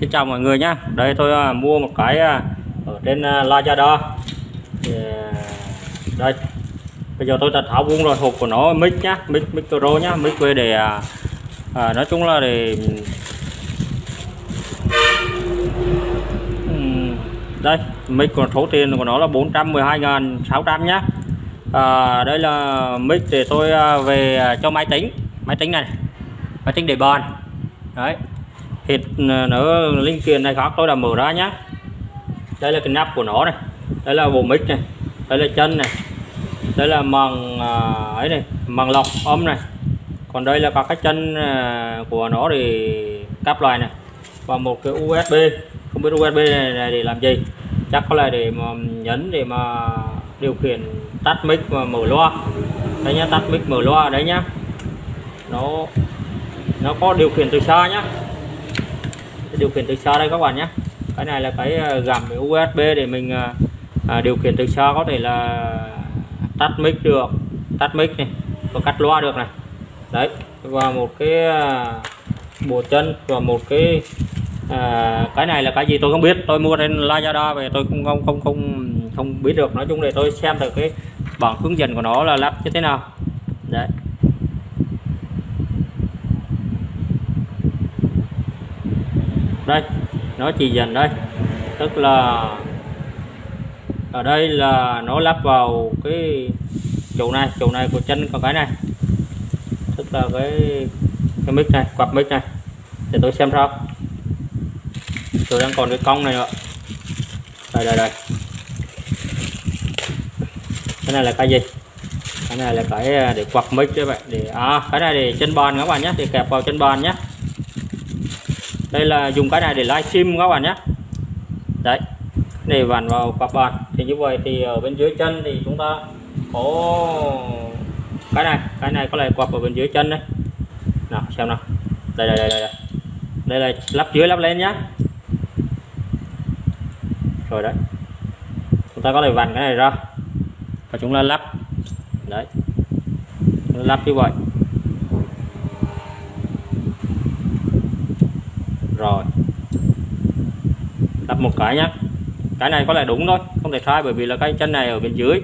Xin chào mọi người nhé Đây tôi à, mua một cái à, ở trên à, Lazada. Thì, à, Đây. Bây giờ tôi đã tháo buông rồi hộp của nó mic nhá mic micro nhá mic về để à, à, nói chung là để Ừm, đây mic còn số tiền của nó là 412.600 nhá. À, đây là mic để tôi à, về à, cho máy tính. Máy tính này. Máy tính để bàn. Đấy thì ờ, nữa linh kiện này khác tôi đã mở ra nhá. Đây là cái nắp của nó này đây là bộ mic này đây là chân này đây là màng à, ấy này màng lọc âm này. Còn đây là các cái chân à, của nó thì cáp loài này và một cái USB không biết USB này, này để làm gì. Chắc có là để mà nhấn để mà điều khiển tắt mic và mở loa. Đấy nhá tắt mic mở loa đấy nhá. Nó nó có điều khiển từ xa nhá điều khiển từ xa đây các bạn nhé. Cái này là cái ờ, gầm USB để mình à, điều khiển từ xa có thể là tắt mic được tắt mic này và cắt loa được này. Đấy và một cái bộ chân và một cái à, cái này là cái gì tôi không biết tôi mua trên Lazada về tôi không không không không không biết được. Nói chung để tôi xem được cái bản hướng dẫn của nó là lắp như thế nào. Đấy. Đây, nó chỉ dần đây. Tức là ở đây là nó lắp vào cái chỗ này chỗ này của chân của cái này. Tức là cái cái mic này, quạt mic này. Để tôi xem sao. Tôi đang còn cái cong này nữa đây đây đây. Cái này là cái gì? Cái này là cái à, để quạt mic các bạn. Để à cái này để chân bàn các bạn nhé, để kẹp vào chân bàn nhé đây là dùng cái này để livestream các bạn nhé? Đấy, để vặn vào quạt bàn thì như vậy thì ở bên dưới chân thì chúng ta có cái này cái này có lẽ quạt ở bên dưới chân đấy nào, xem nào. Đây đây đây đây đây. Là lắp dưới, lắp lên nhá. Rồi đấy. Chúng ta có thể vặn cái này ra. Và chúng ta lắp. Đấy. Lắp như vậy. Rồi. Đập một cái nhé cái này có lẽ đúng thôi không thể sai bởi vì là cái chân này ở bên dưới.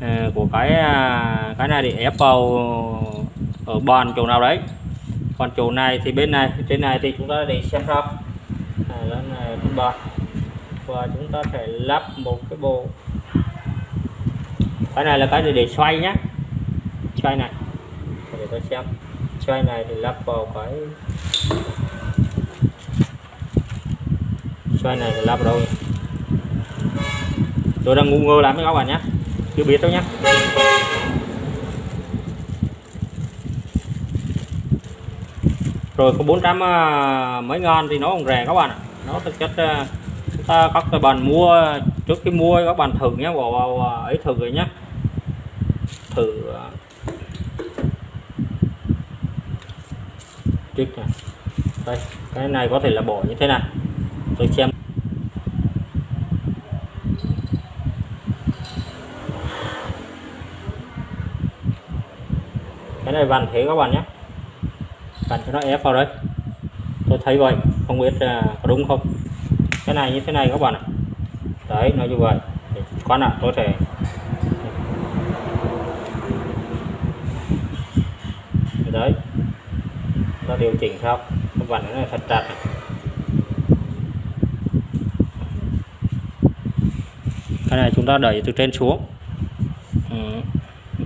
À, của cái à, cái này để ép vào ở bàn chỗ nào đấy. Còn chỗ này thì bên này trên này thì chúng ta để xem sao. À, lên à, này bàn. Và chúng ta sẽ lắp một cái bộ. Cái này là cái để, để xoay nhé xoay này. Để tôi xem. Xoay này thì lắp vào cái xoay này lắp đâu tôi đang ngu ngơ lắm các bạn nhé chưa biết đâu nhé rồi có 400 à, mấy ngàn thì nó còn rẻ các bạn ạ. Nó thực chất à, chúng ta các bạn mua trước khi mua các bạn thử nhé vào, vào à, ấy thử rồi nhé thử trước này đây cái này có thể là bỏ như thế này. Tôi xem. Này vặn thế các bạn nhé. Vặn cho nó ép vào đấy, tôi thấy vậy không biết là có đúng không? Cái này như thế này các bạn ạ. Đấy nó như vậy. Con ạ tôi thể đấy. Ta điều chỉnh sao các bạn này thật chặt này. cái này chúng ta đẩy từ trên xuống. Ừ.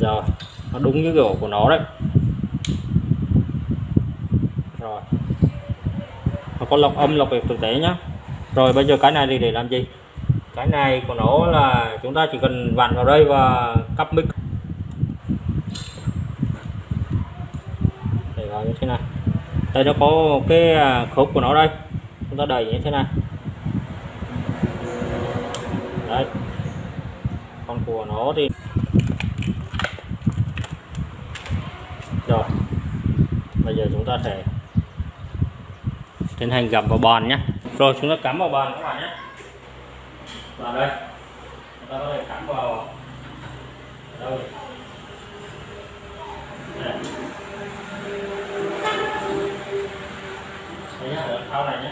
rồi. Nó đúng như kiểu của nó đấy rồi. Nó có lọc âm lọc việc thực tế nhá. Rồi bây giờ cái này thì để làm gì? Cái này của nó là chúng ta chỉ cần vặn vào đây và cắp mic. Để vào như thế này. Đây nó có cái à, khớp của nó đây. Chúng ta đẩy như thế này. Đấy. Con của nó thì rồi. Bây giờ chúng ta sẽ tiến hành gập vào bàn nhé rồi, chúng ta cắm vào bàn các bạn nhé vào đây. Chúng ta có thể cắm vào đâu đây đấy nhá ở thao này nhé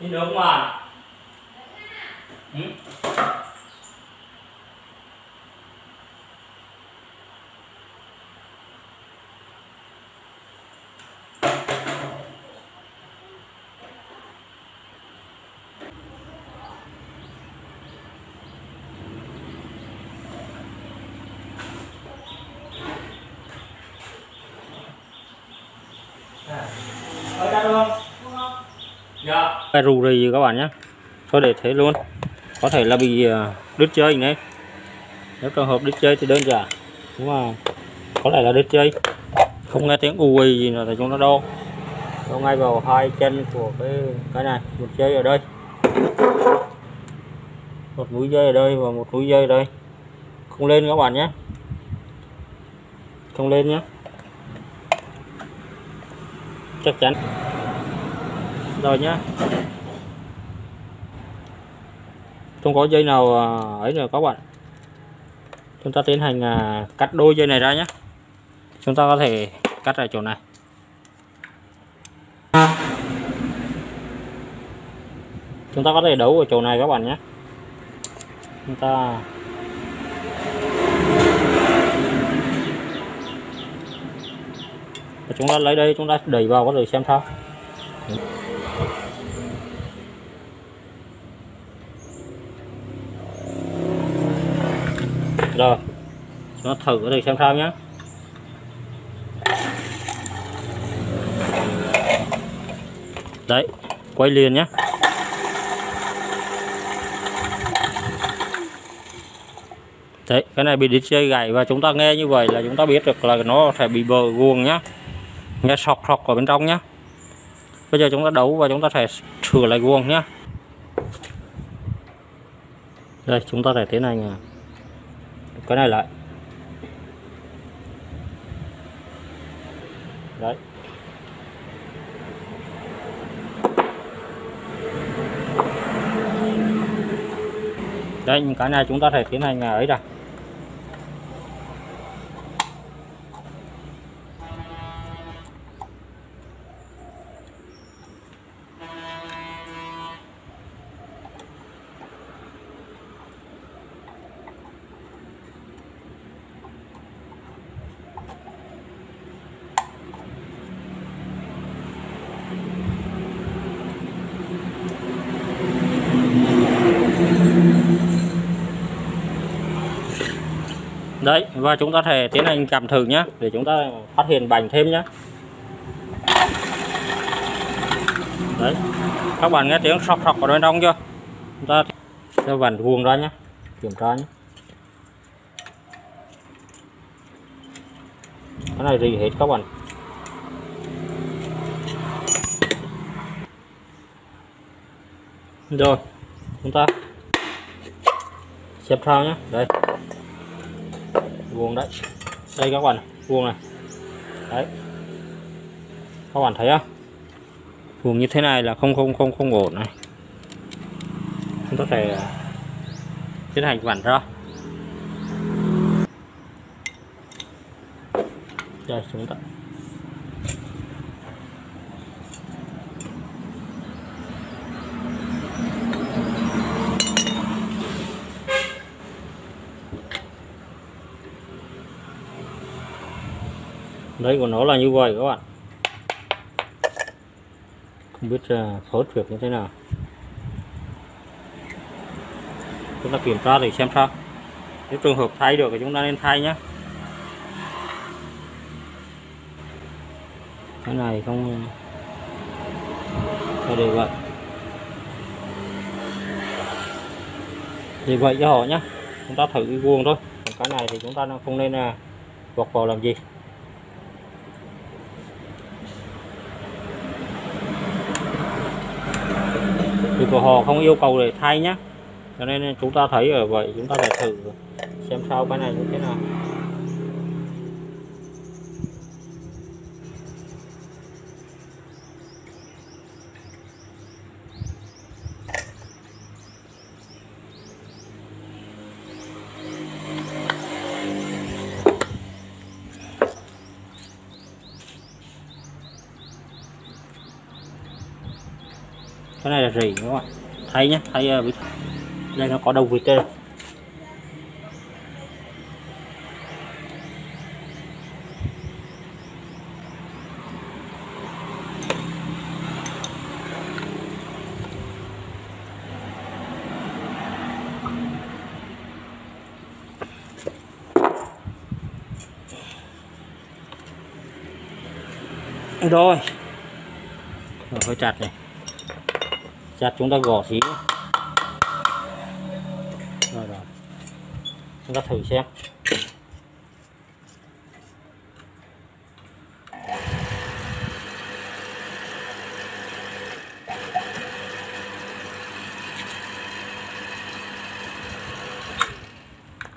đi được mà ừ. ở đây luôn cái rù rì các bạn nhé. Có để thế luôn. Có thể là bị à, đứt chơi này nếu trường hợp đứt chơi thì đơn giản. Nhưng mà có lẽ là đứt chơi. Không nghe tiếng ù ì gì là chúng nó đo. Đo ngay vào hai chân của cái cái này. Một dây ở đây. Một mũi dây ở đây và một mũi dây ở đây. Không lên các bạn nhé. Không lên nhé. Chắc chắn rồi nhá. Không có dây nào à, ấy nữa các bạn. Chúng ta tiến hành à, cắt đôi dây này ra nhé chúng ta có thể cắt ở chỗ này. Chúng ta có thể đấu ở chỗ này các bạn nhé chúng ta chúng ta lấy đây, chúng ta đẩy vào có thể xem sao. Rồi. Nó thử thì xem sao nhé đấy, quay liền nhé đấy, cái này bị đít dây gãy và chúng ta nghe như vậy là chúng ta biết được là nó sẽ bị bờ guồng nhá. Nghe sọc sọc ở bên trong nhá. Bây giờ chúng ta đấu và chúng ta sẽ sửa lại guồng nhá. Đây, chúng ta sẽ thế này nha. À cái này lại. Đấy. Đây những cái này chúng ta thể tiến hành à, ấy rồi đấy, và chúng ta thể tiến hành cầm thử nhé để chúng ta phát hiện bành thêm nhé đấy, các bạn nghe tiếng sọc sọc ở bên trong chưa? Chúng ta cho vặn vuông ra nhé kiểm tra nhé cái này gì hết các bạn. Rồi, chúng ta xếp sao nhé đây vuông đấy. Đây các bạn vuông này. Đấy. Các bạn thấy không? Vuông như thế này là không không không không ổn này. Chúng ta phải tiến hành vặn ra. Đây, chúng ta. Đấy của nó là như vậy các bạn. Không biết uh, phẫu thuật như thế nào. Chúng ta kiểm tra để xem sao. Nếu trường hợp thay được thì chúng ta nên thay nhé cái này không phải để vậy. Thì vậy cho họ nhé chúng ta thử cái vuông thôi. Cái này thì chúng ta không nên là vào làm gì. Của họ không yêu cầu để thay nhá. Cho nên chúng ta thấy ở vậy chúng ta phải thử xem sau cái này như thế nào cái này là rỉ đúng không ạ? Thay nhé thay uh, ờ, vít đây nó có đầu vịt đây. Rồi. Rồi hơi chặt này chặt chúng ta gõ xí. Rồi rồi. Chúng ta thử xem.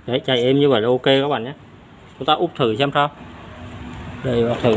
Đấy, chạy êm như vậy là ok các bạn nhé. Chúng ta úp thử xem sao. Đây vào thử.